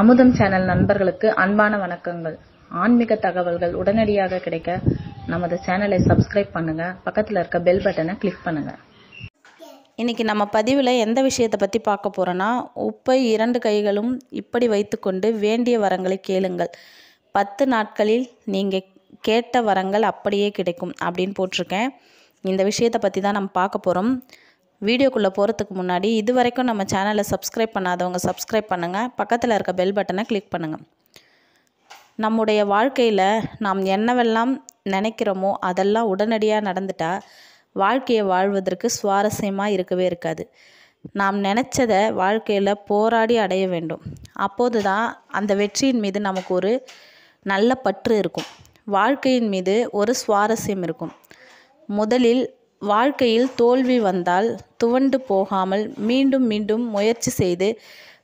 அமுதம் சேனல் நண்பர்களுக்கு அன்பான வணக்கங்கள். ஆன்மீக தகவல்கள் உடனடியாக கிடைக்க நமது சேனலை சப்ஸ்கிரைப் பண்ணுங்க. பக்கத்தில் இருக்க பெல் பட்டனை கிளிக் பண்ணுங்க. இன்னைக்கு நம்ம பதிவில் எந்த விஷயத்தை பற்றி பார்க்க போகிறோன்னா உப்பை இரண்டு கைகளும் இப்படி வைத்துக்கொண்டு வேண்டிய வரங்களை கேளுங்கள். பத்து நாட்களில் நீங்கள் கேட்ட வரங்கள் அப்படியே கிடைக்கும் அப்படின்னு போட்டிருக்கேன். இந்த விஷயத்தை பற்றி தான் நம்ம பார்க்க போகிறோம் வீடியோக்குள்ளே போகிறதுக்கு முன்னாடி இது வரைக்கும் நம்ம சேனலை சப்ஸ்கிரைப் பண்ணாதவங்க சப்ஸ்கிரைப் பண்ணுங்கள் பக்கத்தில் இருக்க பெல் பட்டனை கிளிக் பண்ணுங்கள் நம்முடைய வாழ்க்கையில் நாம் என்னவெல்லாம் நினைக்கிறோமோ அதெல்லாம் உடனடியாக நடந்துட்டால் வாழ்க்கையை வாழ்வதற்கு சுவாரஸ்யமாக இருக்கவே இருக்காது. நாம் நினச்சதை வாழ்க்கையில் போராடி அடைய வேண்டும். அப்போது தான் அந்த வெற்றியின் மீது நமக்கு ஒரு நல்ல பற்று இருக்கும். வாழ்க்கையின் மீது ஒரு சுவாரஸ்யம் இருக்கும். முதலில் வாழ்க்கையில் தோல்வி வந்தால் துவண்டு போகாமல் மீண்டும் மீண்டும் முயற்சி செய்து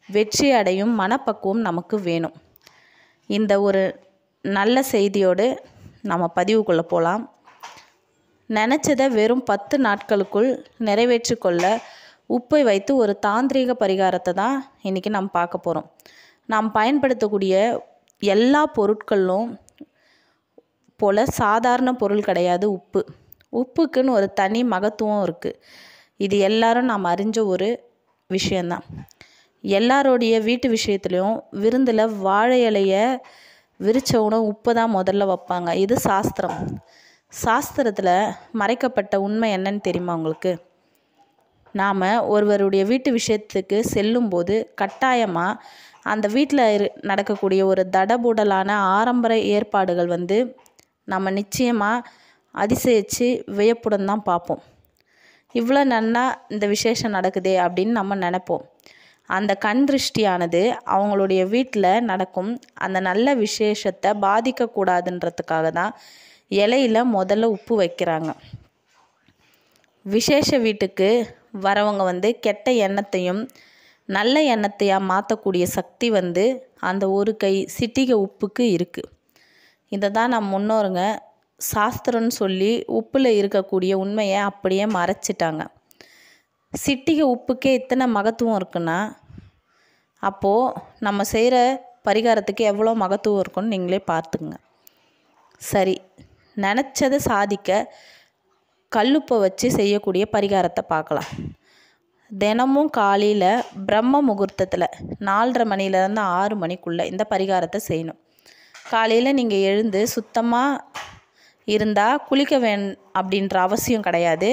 வெற்றி அடையும் மனப்பக்குவம் நமக்கு வேணும். இந்த ஒரு நல்ல செய்தியோடு நம்ம பதிவுக்குள்ளே போகலாம் நினச்சதை வெறும் பத்து நாட்களுக்குள் நிறைவேற்றி கொள்ள உப்பை வைத்து ஒரு தாந்திரீக பரிகாரத்தை தான் இன்றைக்கி நம்ம பார்க்க போகிறோம் நாம் பயன்படுத்தக்கூடிய எல்லா பொருட்களும் போல் சாதாரண பொருள் கிடையாது உப்பு. உப்புக்குன்னு ஒரு தனி மகத்துவம் இருக்குது இது எல்லாரும் நாம் அறிஞ்ச ஒரு விஷயந்தான். எல்லாரோடைய வீட்டு விஷயத்துலையும் விருந்தில் வாழை இலையை விரிச்ச உணவு உப்பு தான் முதல்ல வைப்பாங்க. இது சாஸ்திரம். சாஸ்திரத்தில் மறைக்கப்பட்ட உண்மை என்னன்னு தெரியுமா உங்களுக்கு? நாம் ஒருவருடைய வீட்டு விஷயத்துக்கு செல்லும்போது கட்டாயமாக அந்த வீட்டில் இரு நடக்கக்கூடிய ஒரு தடபுடலான ஆரம்பர ஏற்பாடுகள் வந்து நம்ம நிச்சயமாக அதிசயித்து வியப்புடன் தான் பார்ப்போம். இவ்வளோ நன்னா இந்த விசேஷம் நடக்குதே அப்படின்னு நம்ம நினைப்போம். அந்த கண் திருஷ்டியானது அவங்களுடைய வீட்டில் நடக்கும் அந்த நல்ல விசேஷத்தை பாதிக்கக்கூடாதுன்றதுக்காக தான் இலையில் முதல்ல உப்பு வைக்கிறாங்க. விசேஷ வீட்டுக்கு வரவங்க வந்து கெட்ட எண்ணத்தையும் நல்ல எண்ணத்தையாக மாற்றக்கூடிய சக்தி வந்து அந்த ஒரு கை சிட்டிகை உப்புக்கு இருக்குது இதை தான் நம் முன்னோருங்க சாஸ்திரம்னு சொல்லி உப்பில் இருக்கக்கூடிய உண்மையை அப்படியே மறைச்சிட்டாங்க. சிட்டிகை உப்புக்கே இத்தனை மகத்துவம் இருக்குன்னா அப்போது நம்ம செய்கிற பரிகாரத்துக்கு எவ்வளோ மகத்துவம் இருக்குன்னு நீங்களே பார்த்துக்குங்க. சரி நினச்சதை சாதிக்க கல்லுப்பை வச்சு செய்யக்கூடிய பரிகாரத்தை பார்க்கலாம். தினமும் காலையில் பிரம்ம முகூர்த்தத்தில் நாலரை மணிலேருந்து ஆறு மணிக்குள்ளே இந்த பரிகாரத்தை செய்யணும். காலையில் நீங்கள் எழுந்து சுத்தமாக இருந்தால் குளிக்க வேண் அப்படின்ற அவசியம் கிடையாது.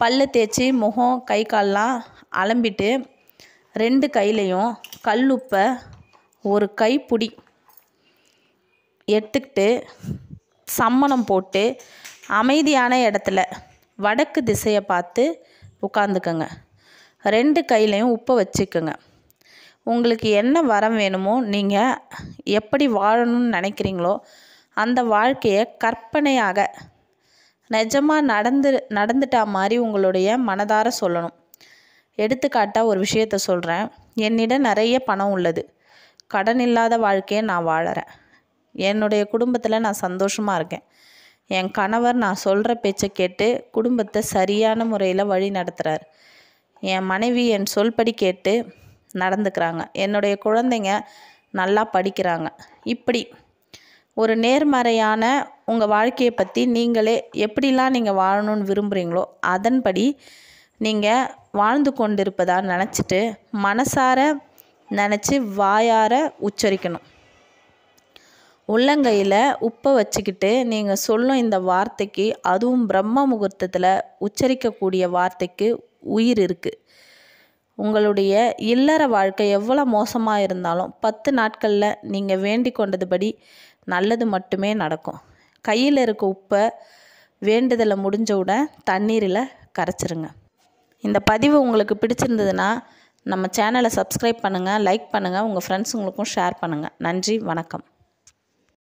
பல்லு தேய்ச்சி முகம் கை கால்லாம் அலம்பிட்டு ரெண்டு கையிலையும் கல்லுப்பை ஒரு கைப்பிடி எடுத்துக்கிட்டு சம்மணம் போட்டு அமைதியான இடத்துல வடக்கு திசையை பார்த்து உட்காந்துக்கங்க ரெண்டு கையிலையும் உப்பை வச்சுக்கோங்க. உங்களுக்கு என்ன வரம் வேணுமோ நீங்கள் எப்படி வாழணும்னு நினைக்கிறீங்களோ அந்த வாழ்க்கையை கற்பனையாக நிஜமாக நடந்து நடந்துட்டா மாதிரி உங்களுடைய மனதார சொல்லணும். எடுத்துக்காட்டாக ஒரு விஷயத்த சொல்கிறேன் என்னிடம் நிறைய பணம் உள்ளது. கடன் இல்லாத வாழ்க்கையை நான் வாழறேன். என்னுடைய குடும்பத்தில் நான் சந்தோஷமாக இருக்கேன். என் கணவர் நான் சொல்கிற பேச்சை கேட்டு குடும்பத்தை சரியான முறையில் வழி நடத்துகிறார் என் மனைவி என் சொல்படி கேட்டு நடந்துக்கிறாங்க. என்னுடைய குழந்தைங்க நல்லா படிக்கிறாங்க. இப்படி ஒரு நேர்மறையான உங்கள் வாழ்க்கையை பற்றி நீங்களே எப்படிலாம் நீங்கள் வாழணும்னு விரும்புகிறீங்களோ அதன்படி நீங்கள் வாழ்ந்து கொண்டிருப்பதாக நினச்சிட்டு மனசார நினச்சி வாயார உச்சரிக்கணும். உள்ளங்கையில் உப்பை வச்சுக்கிட்டு நீங்கள் சொல்லும் இந்த வார்த்தைக்கு அதுவும் பிரம்ம முகூர்த்தத்தில் உச்சரிக்கக்கூடிய வார்த்தைக்கு உயிர் இருக்குது உங்களுடைய இல்லற வாழ்க்கை எவ்வளோ மோசமாக இருந்தாலும் பத்து நாட்களில் நீங்கள் வேண்டி கொண்டதுபடி நல்லது மட்டுமே நடக்கும். கையில் இருக்க உப்பை வேண்டுதலை முடிஞ்சவுடன் தண்ணீரில் கரைச்சிருங்க. இந்த பதிவு உங்களுக்கு பிடிச்சிருந்ததுன்னா நம்ம சேனலை சப்ஸ்கிரைப் பண்ணுங்கள் லைக் பண்ணுங்கள் உங்கள் ஃப்ரெண்ட்ஸுங்களுக்கும் ஷேர் பண்ணுங்கள் நன்றி வணக்கம்.